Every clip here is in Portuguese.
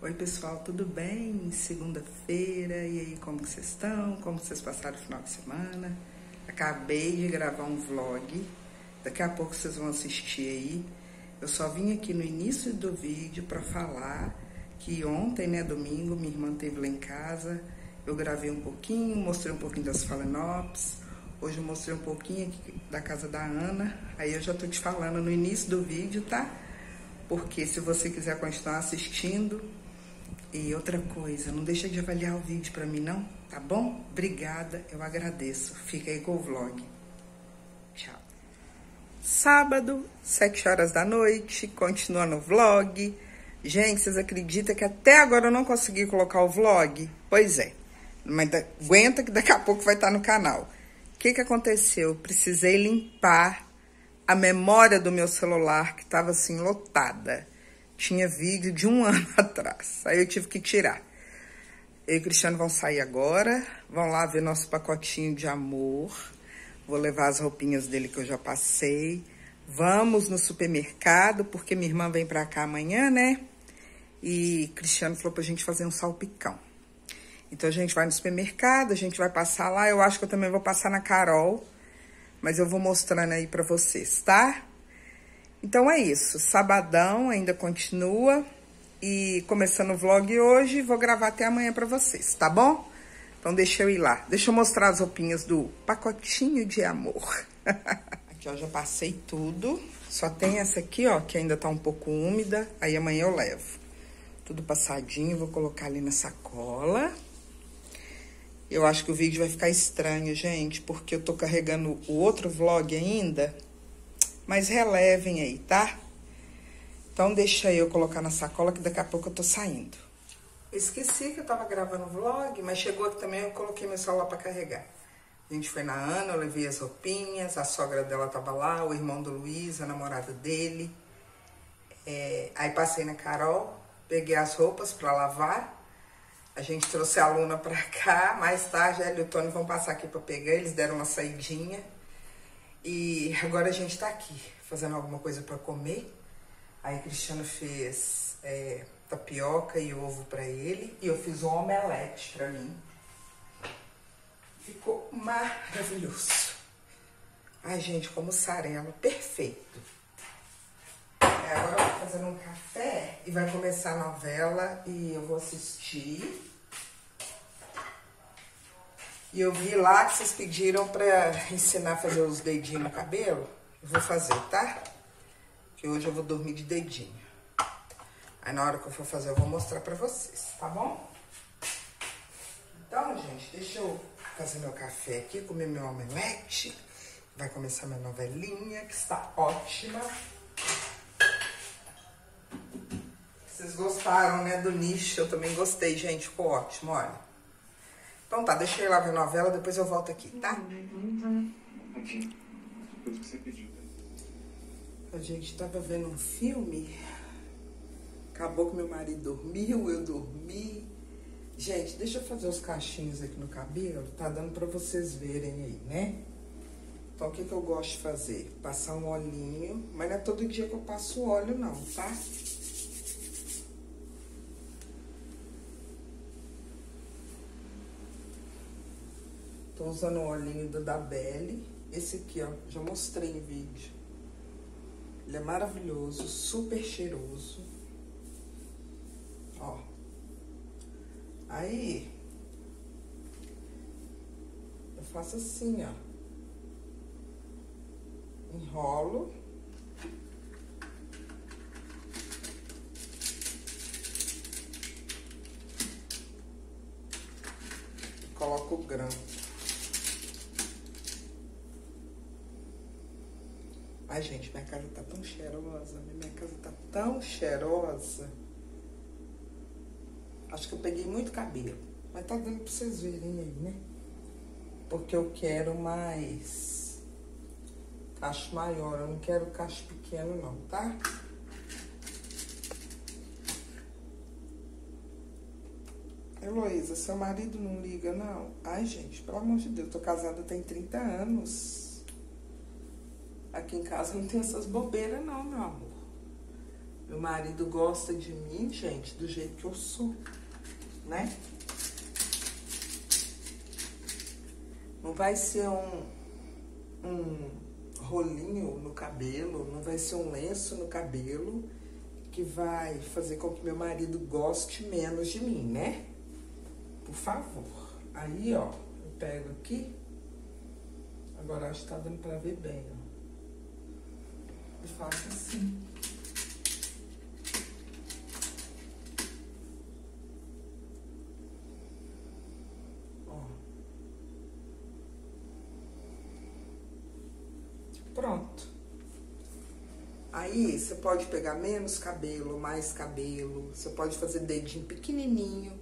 Oi pessoal, tudo bem? Segunda-feira, e aí como que vocês estão? Como vocês passaram o final de semana? Acabei de gravar um vlog, daqui a pouco vocês vão assistir aí. Eu só vim aqui no início do vídeo para falar que ontem, né, domingo, minha irmã esteve lá em casa, eu gravei um pouquinho, mostrei um pouquinho das Phalaenops, hoje eu mostrei um pouquinho aqui da casa da Ana, aí eu já tô te falando no início do vídeo, tá? Porque se você quiser continuar assistindo, e outra coisa, não deixa de avaliar o vídeo para mim, não? Tá bom? Obrigada, eu agradeço. Fica aí com o vlog. Tchau. Sábado, 7 horas da noite, continua no vlog. Gente, vocês acreditam que até agora eu não consegui colocar o vlog? Pois é, mas aguenta que daqui a pouco vai estar tá no canal. O que, que aconteceu? Precisei limpar a memória do meu celular, que estava assim, lotada tinha vídeo de um ano atrás. Aí eu tive que tirar. Eu e o Cristiano vão sair agora, vão lá ver nosso pacotinho de amor. Vou levar as roupinhas dele que eu já passei. Vamos no supermercado, porque minha irmã vem pra cá amanhã, né? E Cristiano falou pra gente fazer um salpicão. Então a gente vai no supermercado, a gente vai passar lá. Eu acho que eu também vou passar na Carol, mas eu vou mostrando aí pra vocês, tá? Então é isso, sabadão ainda continua e começando o vlog hoje, vou gravar até amanhã pra vocês, tá bom? Então deixa eu ir lá, deixa eu mostrar as roupinhas do pacotinho de amor. aqui ó, já passei tudo, só tem essa aqui ó, que ainda tá um pouco úmida, aí amanhã eu levo. Tudo passadinho, vou colocar ali na sacola. Eu acho que o vídeo vai ficar estranho, gente, porque eu tô carregando o outro vlog ainda mas relevem aí, tá? Então, deixa eu colocar na sacola que daqui a pouco eu tô saindo. esqueci que eu tava gravando o vlog, mas chegou aqui também, eu coloquei meu celular pra carregar. A gente foi na Ana, eu levei as roupinhas, a sogra dela tava lá, o irmão do Luiz, a namorada dele. É, aí passei na Carol, peguei as roupas pra lavar. A gente trouxe a Luna pra cá, mais tarde ela e o Tony vão passar aqui pra pegar, eles deram uma saidinha. E agora a gente tá aqui fazendo alguma coisa para comer. Aí Cristiano fez é, tapioca e ovo para ele e eu fiz um omelete para mim. Ficou maravilhoso. Ai, gente, com mussarela, perfeito. É, agora eu vou fazer um café e vai começar a novela e eu vou assistir. E eu vi lá que vocês pediram pra ensinar a fazer os dedinhos no cabelo. Eu vou fazer, tá? Que hoje eu vou dormir de dedinho. Aí na hora que eu for fazer eu vou mostrar pra vocês, tá bom? Então, gente, deixa eu fazer meu café aqui, comer meu omelete. Vai começar minha novelinha, que está ótima. Vocês gostaram, né, do nicho? Eu também gostei, gente. Ficou ótimo, olha. Então tá, deixa eu ir lá ver a novela, depois eu volto aqui, tá? Aqui. Tudo que você pediu. A gente tava vendo um filme. Acabou que meu marido dormiu, eu dormi. Gente, deixa eu fazer os cachinhos aqui no cabelo. Tá dando pra vocês verem aí, né? Então, o que, que eu gosto de fazer? Passar um olhinho. Mas não é todo dia que eu passo óleo, não, tá? Tô usando o olhinho do da Belle. Esse aqui, ó, já mostrei em vídeo. Ele é maravilhoso, super cheiroso. Ó. Aí, eu faço assim, ó. Enrolo. Coloco o grão. Ai, gente, minha casa tá tão cheirosa. Minha casa tá tão cheirosa. Acho que eu peguei muito cabelo. Mas tá dando pra vocês verem aí, né? Porque eu quero mais cacho maior. Eu não quero cacho pequeno, não, tá? Heloísa, seu marido não liga, não? Ai, gente, pelo amor de Deus, tô casada tem 30 anos. Aqui em casa não tem essas bobeiras não, meu amor. Meu marido gosta de mim, gente, do jeito que eu sou, né? Não vai ser um, um rolinho no cabelo, não vai ser um lenço no cabelo que vai fazer com que meu marido goste menos de mim, né? Por favor. Aí, ó, eu pego aqui. Agora acho que tá dando pra ver bem, ó. E faço assim. Pronto. Aí você pode pegar menos cabelo, mais cabelo. Você pode fazer dedinho pequenininho.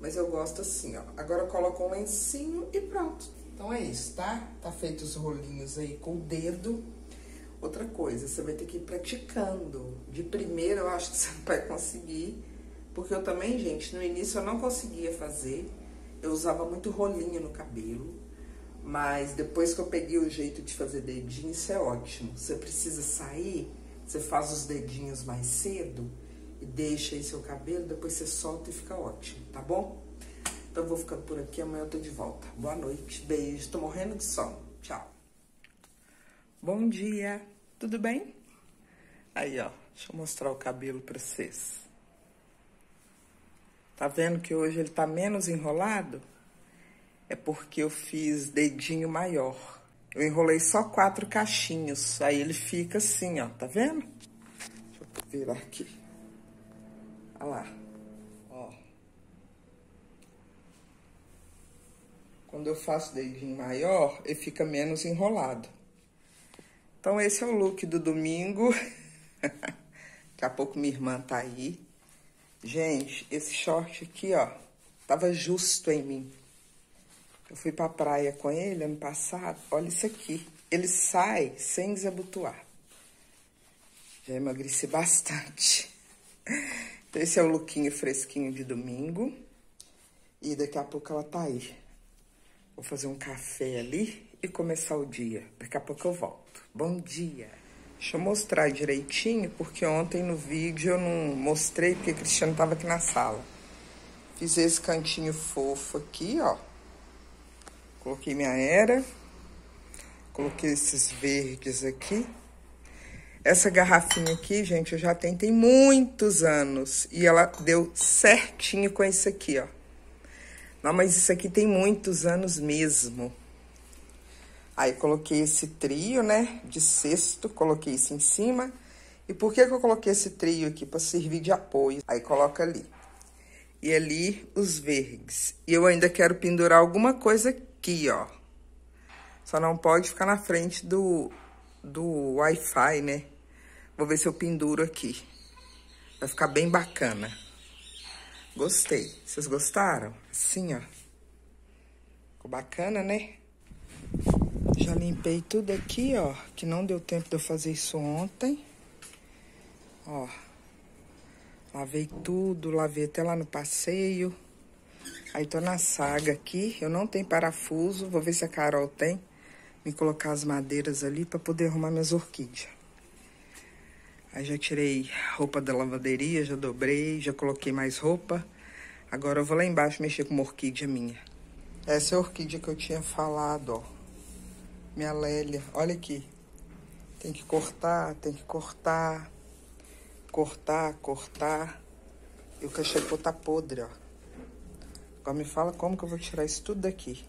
Mas eu gosto assim, ó. Agora eu coloco um lencinho e pronto. Então é isso, tá? Tá feito os rolinhos aí com o dedo. Outra coisa, você vai ter que ir praticando. De primeira eu acho que você não vai conseguir. Porque eu também, gente, no início eu não conseguia fazer. Eu usava muito rolinho no cabelo. Mas depois que eu peguei o jeito de fazer dedinho, isso é ótimo. Você precisa sair, você faz os dedinhos mais cedo e deixa aí seu cabelo, depois você solta e fica ótimo, tá bom? Então eu vou ficando por aqui, amanhã eu tô de volta. Boa noite, beijo, tô morrendo de sono. Tchau. Bom dia, tudo bem? Aí, ó, deixa eu mostrar o cabelo pra vocês. Tá vendo que hoje ele tá menos enrolado? é porque eu fiz dedinho maior. Eu enrolei só quatro cachinhos, aí ele fica assim, ó, tá vendo? Deixa eu virar aqui. Olha lá, ó. Quando eu faço dedinho maior, ele fica menos enrolado. Então, esse é o look do domingo. Daqui a pouco minha irmã tá aí. Gente, esse short aqui, ó, tava justo em mim. Eu fui pra praia com ele ano passado. Olha isso aqui. Ele sai sem desabotoar. Já emagreci bastante. Então, esse é o lookinho fresquinho de domingo. E daqui a pouco ela tá aí. Vou fazer um café ali e começar o dia. Daqui a pouco eu volto. Bom dia. Deixa eu mostrar direitinho, porque ontem no vídeo eu não mostrei, porque Cristiano tava aqui na sala. Fiz esse cantinho fofo aqui, ó. Coloquei minha era. Coloquei esses verdes aqui. Essa garrafinha aqui, gente, eu já tenho tem muitos anos. E ela deu certinho com esse aqui, ó. Não, mas isso aqui tem muitos anos mesmo. Aí, coloquei esse trio, né, de cesto, coloquei isso em cima. E por que que eu coloquei esse trio aqui? Para servir de apoio. Aí, coloca ali. E ali, os verdes. E eu ainda quero pendurar alguma coisa aqui, ó. Só não pode ficar na frente do, do Wi-Fi, né? Vou ver se eu penduro aqui. Vai ficar bem bacana. Gostei. Vocês gostaram? Assim, ó. Ficou bacana, né? Já limpei tudo aqui, ó. Que não deu tempo de eu fazer isso ontem. Ó. Lavei tudo, lavei até lá no passeio. Aí tô na saga aqui, eu não tenho parafuso, vou ver se a Carol tem. Me colocar as madeiras ali para poder arrumar minhas orquídeas. Aí já tirei roupa da lavanderia, já dobrei, já coloquei mais roupa. Agora eu vou lá embaixo mexer com uma orquídea minha. Essa é a orquídea que eu tinha falado, ó. Minha Lélia, olha aqui. Tem que cortar, tem que cortar. Cortar, cortar. E o cachepô tá podre, ó. Agora me fala como que eu vou tirar isso tudo daqui.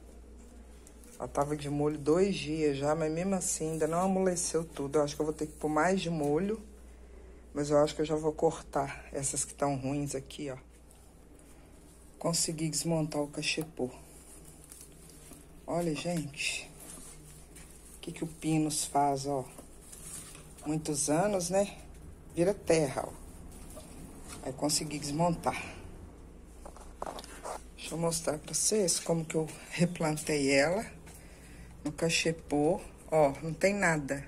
Ela tava de molho dois dias já, mas mesmo assim ainda não amoleceu tudo. Eu acho que eu vou ter que pôr mais de molho. Mas eu acho que eu já vou cortar essas que estão ruins aqui, ó. Consegui desmontar o cachepô. Olha, gente. Que, que o Pinos faz, ó. Muitos anos, né? Vira terra, ó. Aí consegui desmontar. Deixa eu mostrar pra vocês como que eu replantei ela no cachepô. Ó, não tem nada.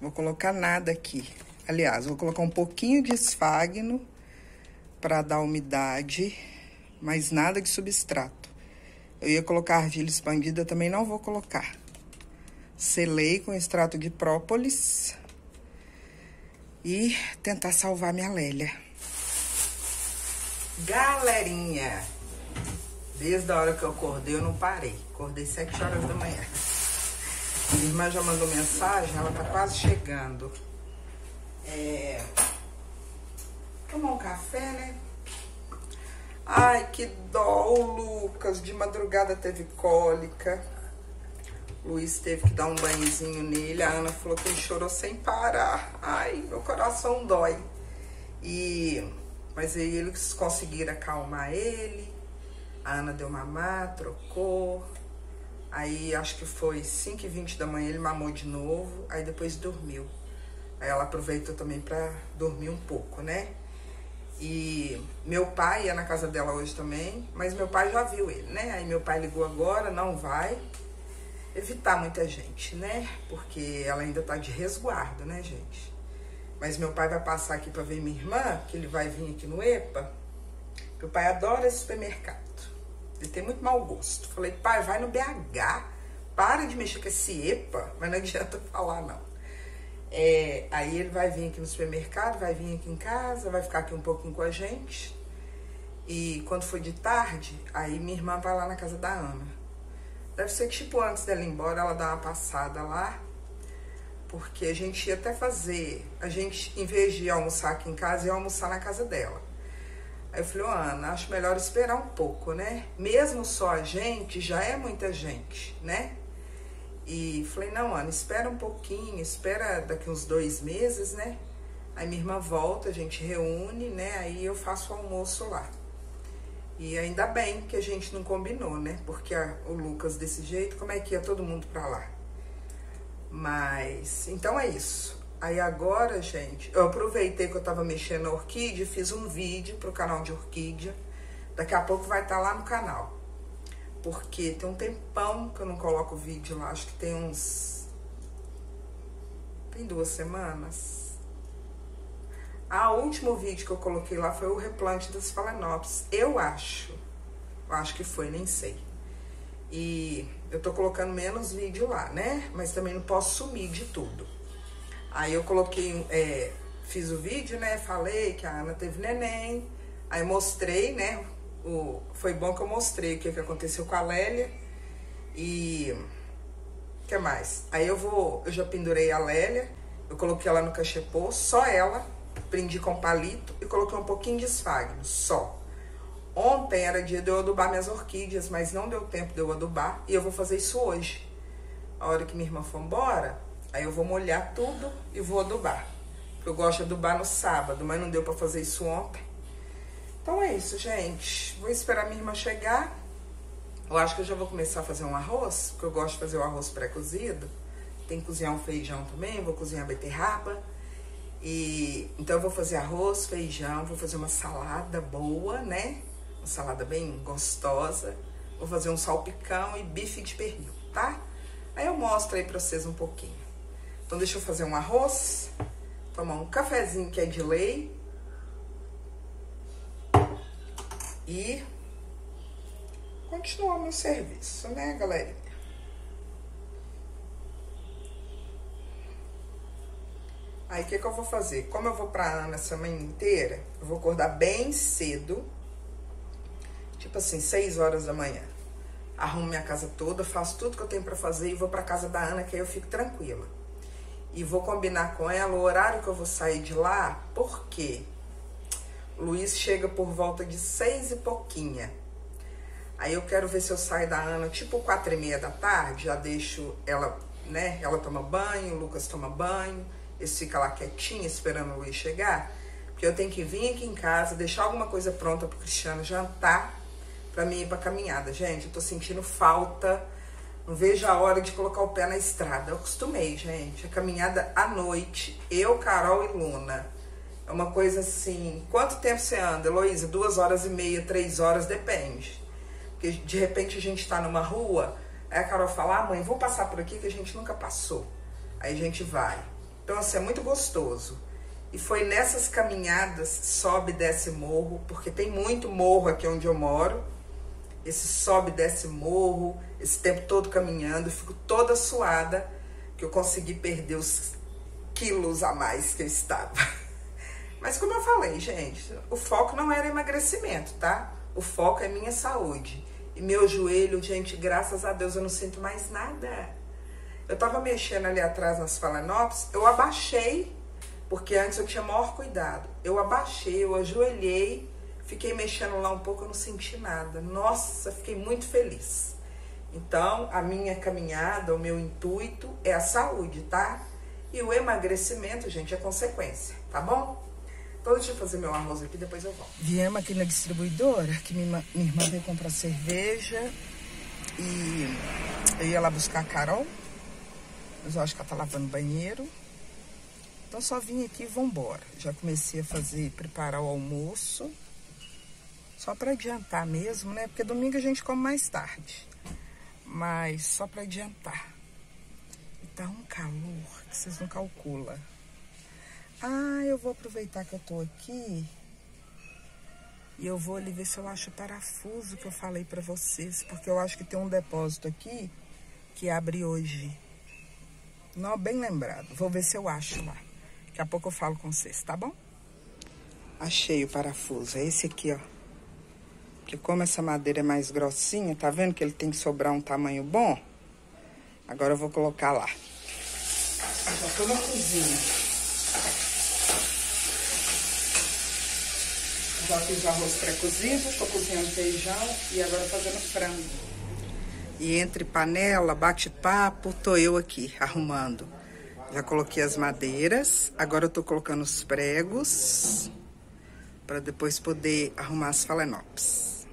Vou colocar nada aqui. Aliás, vou colocar um pouquinho de esfagno para dar umidade, mas nada de substrato. Eu ia colocar argila expandida, também não vou colocar. Selei com extrato de própolis. e tentar salvar minha Lélia. Galerinha, desde a hora que eu acordei eu não parei. Acordei 7 horas da manhã. Minha irmã já mandou mensagem, ela tá quase chegando. É... Tomar um café, né? Ai, que dó, o Lucas. De madrugada teve cólica. Luiz teve que dar um banhozinho nele. A Ana falou que ele chorou sem parar. Ai, meu coração dói. E mas aí eles conseguiram acalmar ele. A Ana deu mamar, trocou. Aí acho que foi 5 e 20 da manhã ele mamou de novo. Aí depois dormiu. Aí ela aproveitou também para dormir um pouco, né? E meu pai ia na casa dela hoje também, mas meu pai já viu ele, né? Aí meu pai ligou agora, não vai. Evitar muita gente, né? Porque ela ainda tá de resguardo, né, gente? Mas meu pai vai passar aqui para ver minha irmã, que ele vai vir aqui no EPA. Meu pai adora esse supermercado. Ele tem muito mau gosto. Falei, pai, vai no BH. Para de mexer com esse EPA. Mas não adianta falar, não. É, aí ele vai vir aqui no supermercado, vai vir aqui em casa, vai ficar aqui um pouquinho com a gente. E quando for de tarde, aí minha irmã vai lá na casa da Ana. Deve ser tipo antes dela ir embora, ela dá uma passada lá porque a gente ia até fazer, a gente, em vez de almoçar aqui em casa, ia almoçar na casa dela. Aí eu falei, oh, Ana, acho melhor esperar um pouco, né? Mesmo só a gente, já é muita gente, né? E falei, não, Ana, espera um pouquinho, espera daqui uns dois meses, né? Aí minha irmã volta, a gente reúne, né? Aí eu faço o almoço lá. E ainda bem que a gente não combinou, né? Porque a, o Lucas desse jeito, como é que ia todo mundo pra lá? Mas, então é isso. Aí agora, gente, eu aproveitei que eu tava mexendo na orquídea, fiz um vídeo pro canal de orquídea. Daqui a pouco vai estar tá lá no canal. Porque tem um tempão que eu não coloco vídeo lá, acho que tem uns... Tem duas semanas. O último vídeo que eu coloquei lá foi o replante das Phalaenopsis. Eu acho. Eu acho que foi, nem sei. E eu tô colocando menos vídeo lá, né? Mas também não posso sumir de tudo. Aí eu coloquei, é, fiz o vídeo, né? Falei que a Ana teve neném. Aí mostrei, né? O, foi bom que eu mostrei o que, que aconteceu com a Lélia. E o que mais? Aí eu vou, eu já pendurei a Lélia, eu coloquei ela no cachepô, só ela, prendi com palito e coloquei um pouquinho de esfagno, só. Ontem era dia de eu adubar minhas orquídeas, mas não deu tempo de eu adubar e eu vou fazer isso hoje. A hora que minha irmã for embora, aí eu vou molhar tudo e vou adubar. Eu gosto de adubar no sábado, mas não deu para fazer isso ontem. Então é isso, gente. Vou esperar minha irmã chegar. Eu acho que eu já vou começar a fazer um arroz, porque eu gosto de fazer o arroz pré-cozido. Tem que cozinhar um feijão também, vou cozinhar beterraba. E então eu vou fazer arroz, feijão, vou fazer uma salada boa, né? uma salada bem gostosa. Vou fazer um salpicão e bife de pernil, tá? Aí eu mostro aí pra vocês um pouquinho. Então deixa eu fazer um arroz, tomar um cafezinho que é de lei. E continuar meu serviço, né, galerinha? Aí o que, que eu vou fazer? Como eu vou pra Ana semana inteira, eu vou acordar bem cedo tipo assim, 6 horas da manhã. Arrumo minha casa toda, faço tudo que eu tenho para fazer e vou para casa da Ana, que aí eu fico tranquila. E vou combinar com ela o horário que eu vou sair de lá, porque Luiz chega por volta de seis e pouquinha. Aí eu quero ver se eu saio da Ana tipo quatro e meia da tarde, já deixo ela, né? Ela toma banho, o Lucas toma banho, eles ficam lá quietinho esperando o Luiz chegar. Porque eu tenho que vir aqui em casa, deixar alguma coisa pronta pro Cristiano jantar para mim ir pra caminhada. Gente, eu tô sentindo falta. Não vejo a hora de colocar o pé na estrada. Eu acostumei, gente. A caminhada à noite, eu, Carol e Luna. É uma coisa assim. Quanto tempo você anda, Heloísa? Duas horas e meia, três horas, depende. Porque de repente a gente tá numa rua, aí a Carol fala: ah, mãe, vou passar por aqui que a gente nunca passou. Aí a gente vai. Então, assim, é muito gostoso. E foi nessas caminhadas, sobe e desce morro, porque tem muito morro aqui onde eu moro esse sobe e desce morro, esse tempo todo caminhando, fico toda suada, que eu consegui perder os quilos a mais que eu estava. Mas como eu falei, gente, o foco não era emagrecimento, tá? O foco é minha saúde. E meu joelho, gente, graças a Deus eu não sinto mais nada. Eu tava mexendo ali atrás nas falanopes, eu abaixei, porque antes eu tinha maior cuidado. Eu abaixei, eu ajoelhei, fiquei mexendo lá um pouco, eu não senti nada. Nossa, fiquei muito feliz. Então, a minha caminhada, o meu intuito é a saúde, tá? E o emagrecimento, gente, é consequência, tá bom? Então deixa eu fazer meu arroz aqui, depois eu volto. Viemos aqui na distribuidora, que minha, minha irmã veio comprar cerveja e eu ia lá buscar a Carol, mas eu acho que ela tá lavando banheiro. Então só vim aqui e vambora. Já comecei a fazer, preparar o almoço. Só para adiantar mesmo, né? Porque domingo a gente come mais tarde. Mas só para adiantar. E tá um calor que vocês não calculam. Ah, eu vou aproveitar que eu tô aqui e eu vou ali ver se eu acho o parafuso que eu falei pra vocês, porque eu acho que tem um depósito aqui que abre hoje. Não, bem lembrado. Vou ver se eu acho lá. Daqui a pouco eu falo com vocês, tá bom? Achei o parafuso. É esse aqui, ó. Porque como essa madeira é mais grossinha, tá vendo que ele tem que sobrar um tamanho bom? Agora eu vou colocar lá. Já tô na cozinha. Já fiz o arroz pré-cozido, estou cozinhando feijão e agora fazendo frango. E entre panela, bate-papo, tô eu aqui arrumando. Já coloquei as madeiras, agora eu tô colocando os pregos para depois poder arrumar as falenopes.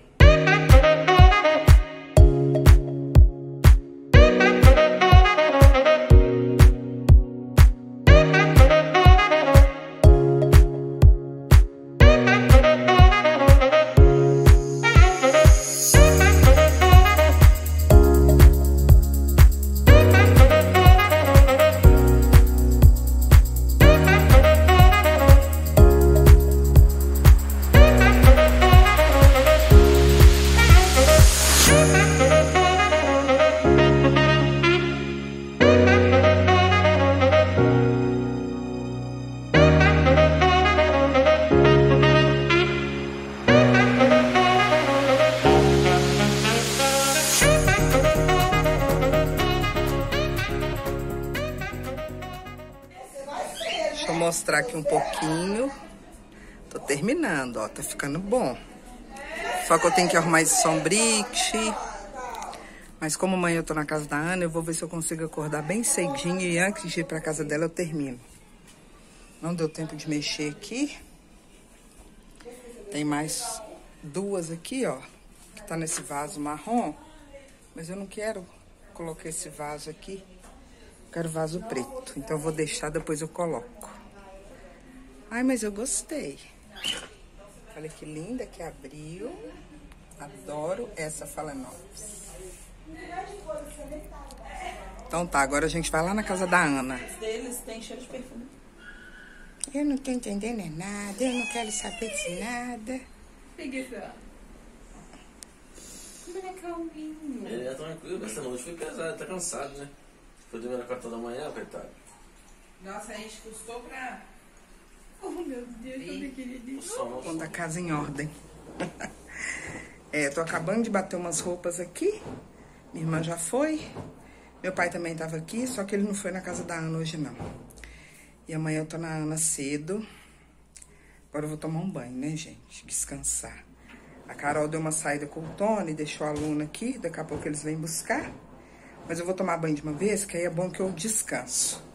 Ficando bom. Só que eu tenho que arrumar esse sombrite. Mas como amanhã eu tô na casa da Ana, eu vou ver se eu consigo acordar bem cedinho e antes de ir pra casa dela eu termino. Não deu tempo de mexer aqui. Tem mais duas aqui, ó, que tá nesse vaso marrom. Mas eu não quero colocar esse vaso aqui. quero vaso preto. Então eu vou deixar, depois eu coloco. Ai, mas eu gostei. Olha que linda que abriu. Adoro essa Phalaenopsis. Então tá, agora a gente vai lá na casa da Ana. Eles têm cheiro de perfume. Eu não tô entendendo é nada, eu não quero saber de nada. Preguiça. É calminho. Ele é tranquilo, essa noite foi pesado, tá cansado, né? Foi dormir na quarta da manhã, coitado. Nossa, a gente custou pra Oh, meu Deus, como pequenininho. Pondo a casa em ordem. é, tô acabando de bater umas roupas aqui. Minha irmã já foi. Meu pai também tava aqui, só que ele não foi na casa da Ana hoje, não. E amanhã eu tô na Ana cedo. Agora eu vou tomar um banho, né, gente? Descansar. A Carol deu uma saída com o Tony, deixou a Luna aqui. Daqui a pouco eles vêm buscar. Mas eu vou tomar banho de uma vez, que aí é bom que eu descanso.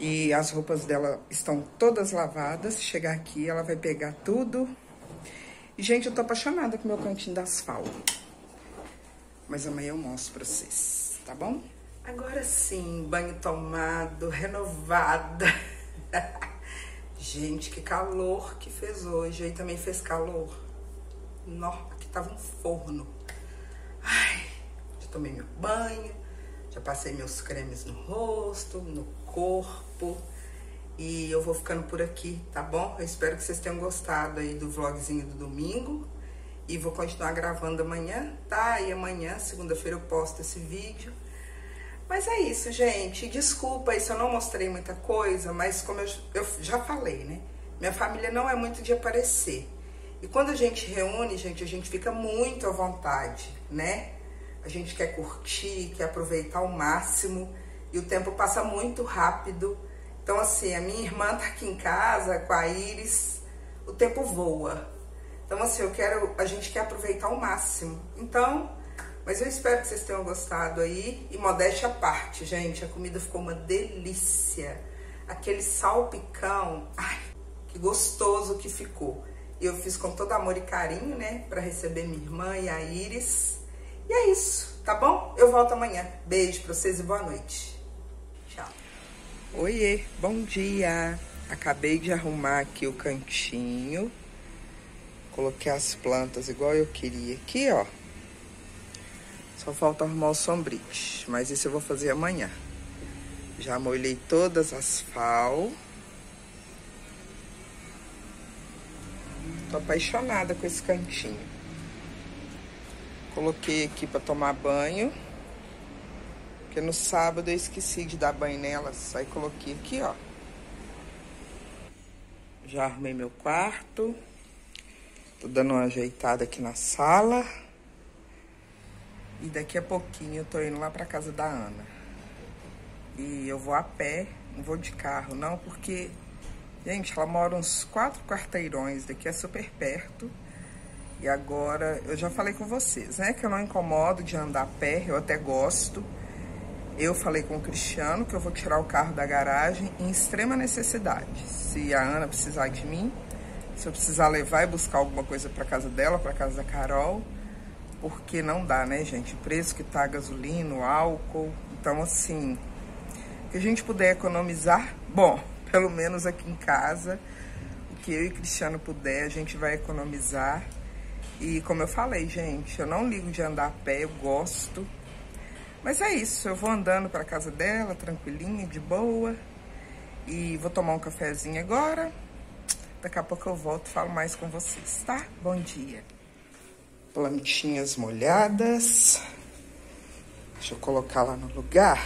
E as roupas dela estão todas lavadas. Chegar aqui, ela vai pegar tudo. E, gente, eu tô apaixonada com o meu cantinho das asfalto. Mas amanhã eu mostro pra vocês, tá bom? Agora sim, banho tomado, renovada. gente, que calor que fez hoje. Aí também fez calor. Nossa, aqui tava um forno. Ai, já tomei meu banho. Já passei meus cremes no rosto, no corpo. E eu vou ficando por aqui, tá bom? Eu espero que vocês tenham gostado aí do vlogzinho do domingo. E vou continuar gravando amanhã, tá? E amanhã, segunda-feira, eu posto esse vídeo. Mas é isso, gente. Desculpa se eu não mostrei muita coisa, mas como eu, eu já falei, né? Minha família não é muito de aparecer. E quando a gente reúne, gente, a gente fica muito à vontade, né? A gente quer curtir, quer aproveitar ao máximo e o tempo passa muito rápido. Então, assim, a minha irmã tá aqui em casa com a Iris, o tempo voa. Então, assim, eu quero, a gente quer aproveitar ao máximo. Então, mas eu espero que vocês tenham gostado aí. E modéstia à parte, gente, a comida ficou uma delícia. Aquele salpicão, ai, que gostoso que ficou. E eu fiz com todo amor e carinho, né, para receber minha irmã e a Iris. E é isso, tá bom? Eu volto amanhã. Beijo pra vocês e boa noite. Oiê, bom dia. Acabei de arrumar aqui o cantinho. Coloquei as plantas igual eu queria aqui, ó. Só falta arrumar o sombrite, mas isso eu vou fazer amanhã. Já molhei todas as fal. Tô apaixonada com esse cantinho. Coloquei aqui para tomar banho. Porque no sábado eu esqueci de dar banho nelas. Aí coloquei aqui, ó. Já arrumei meu quarto. Tô dando uma ajeitada aqui na sala. E daqui a pouquinho eu tô indo lá pra casa da Ana. E eu vou a pé, não vou de carro não, porque, gente, ela mora uns quatro quarteirões daqui, é super perto. E agora, eu já falei com vocês, né, que eu não incomodo de andar a pé, eu até gosto. Eu falei com o Cristiano que eu vou tirar o carro da garagem em extrema necessidade. Se a Ana precisar de mim, se eu precisar levar e buscar alguma coisa para casa dela, para casa da Carol, porque não dá, né, gente? O preço que tá gasolina, álcool. Então, assim, que a gente puder economizar, bom, pelo menos aqui em casa, o que eu e Cristiano puder, a gente vai economizar. E como eu falei, gente, eu não ligo de andar a pé, eu gosto. Mas é isso, eu vou andando para casa dela, tranquilinha, de boa. E vou tomar um cafezinho agora. Daqui a pouco eu volto e falo mais com vocês, tá? Bom dia. Plantinhas molhadas. Deixa eu colocar lá no lugar.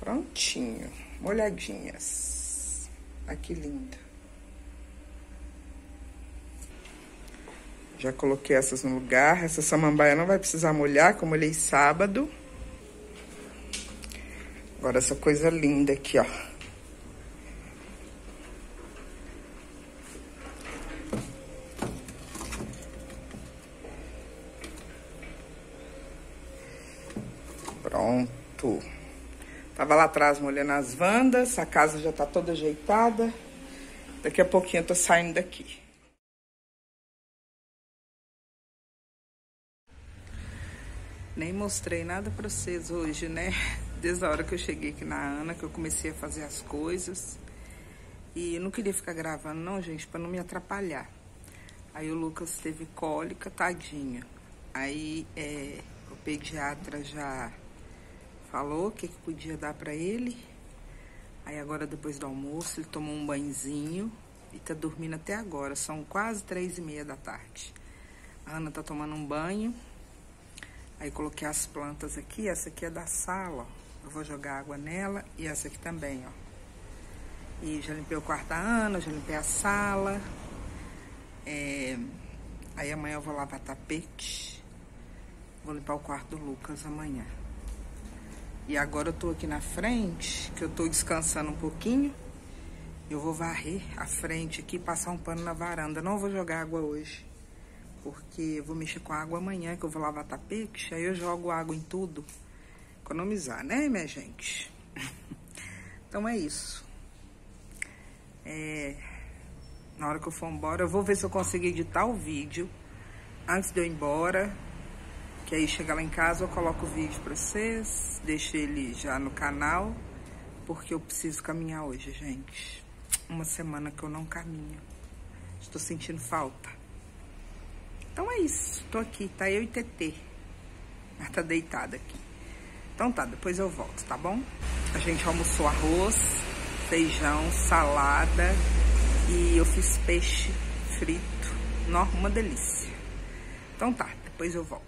Prontinho. Molhadinhas. Ai, que linda. Já coloquei essas no lugar. Essa samambaia não vai precisar molhar, que eu molhei sábado. Agora essa coisa linda aqui, ó. Pronto. Tava lá atrás molhando as vandas, a casa já tá toda ajeitada. Daqui a pouquinho eu tô saindo daqui. Nem mostrei nada pra vocês hoje, né? Desde a hora que eu cheguei aqui na Ana, que eu comecei a fazer as coisas. E eu não queria ficar gravando, não, gente, pra não me atrapalhar. Aí o Lucas teve cólica, tadinho. Aí é, o pediatra já falou o que, que podia dar pra ele. Aí agora, depois do almoço, ele tomou um banhozinho e tá dormindo até agora. São quase três e meia da tarde. A Ana tá tomando um banho. Aí coloquei as plantas aqui, essa aqui é da sala, ó. Eu vou jogar água nela e essa aqui também, ó. E já limpei o quarto da Ana, já limpei a sala. É... Aí amanhã eu vou lavar tapete. Vou limpar o quarto do Lucas amanhã. E agora eu tô aqui na frente, que eu tô descansando um pouquinho. Eu vou varrer a frente aqui, passar um pano na varanda. Não vou jogar água hoje porque eu vou mexer com água amanhã, que eu vou lavar tapete, aí eu jogo água em tudo. Economizar, né, minha gente? então é isso. É, na hora que eu for embora, eu vou ver se eu consigo editar o vídeo antes de eu ir embora. Que aí chegar lá em casa eu coloco o vídeo pra vocês, deixo ele já no canal, porque eu preciso caminhar hoje, gente. Uma semana que eu não caminho. Estou sentindo falta. Então é isso. Tô aqui, tá eu e TT. Ela tá deitada aqui. Então tá, depois eu volto, tá bom? A gente almoçou arroz, feijão, salada e eu fiz peixe frito Nó, uma delícia. Então tá, depois eu volto.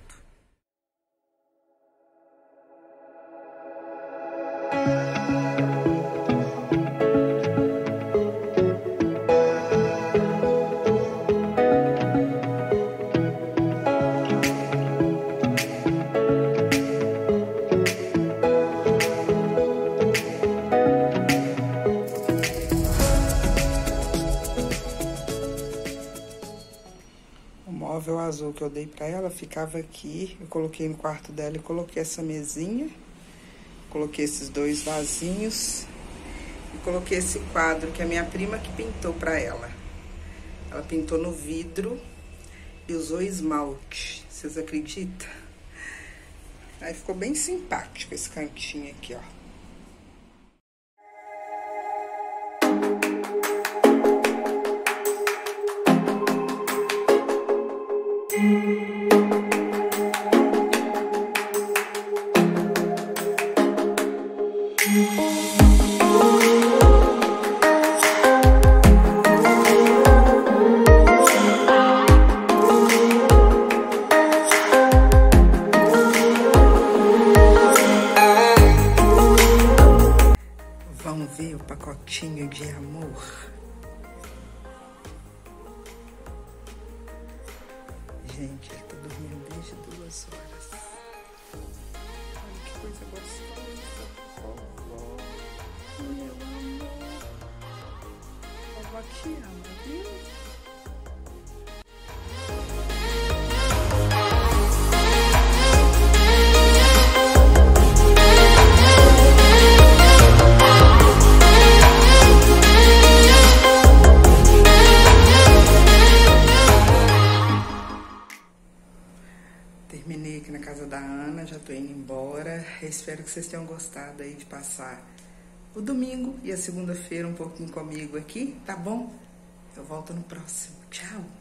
Eu dei para ela ficava aqui. Eu coloquei no quarto dela e coloquei essa mesinha. Coloquei esses dois vasinhos. E coloquei esse quadro que a minha prima que pintou para ela. Ela pintou no vidro e usou esmalte. Vocês acreditam? Aí ficou bem simpático esse cantinho aqui, ó. Ver o pacotinho de amor. Gente, ele tá dormindo desde duas horas. Olha que coisa gostosa. Meu amor. Vovó te ama, viu? Espero que vocês tenham gostado aí de passar o domingo e a segunda-feira um pouquinho comigo aqui, tá bom? Eu volto no próximo. Tchau!